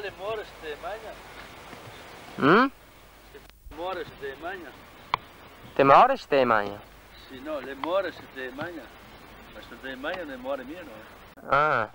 lá moras de se te. Hum? Moras se te manha. Te manhã se não, le moras de manhã. Mas de manhã não le mora minha, não? Ah.